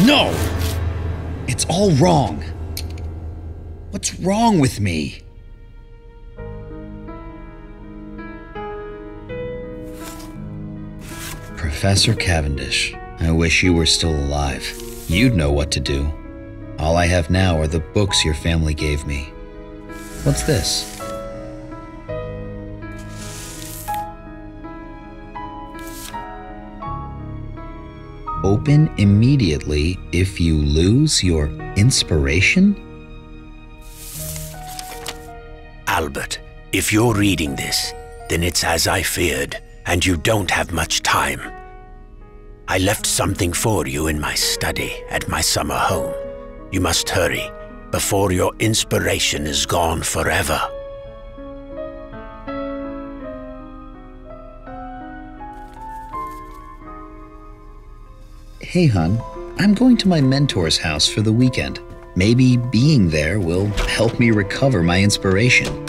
No! It's all wrong. What's wrong with me? Professor Cavendish, I wish you were still alive. You'd know what to do. All I have now are the books your family gave me. What's this? Open immediately if you lose your inspiration? Albert, if you're reading this, then it's as I feared, and you don't have much time. I left something for you in my study at my summer home. You must hurry before your inspiration is gone forever. Hey, hun, I'm going to my mentor's house for the weekend. Maybe being there will help me recover my inspiration.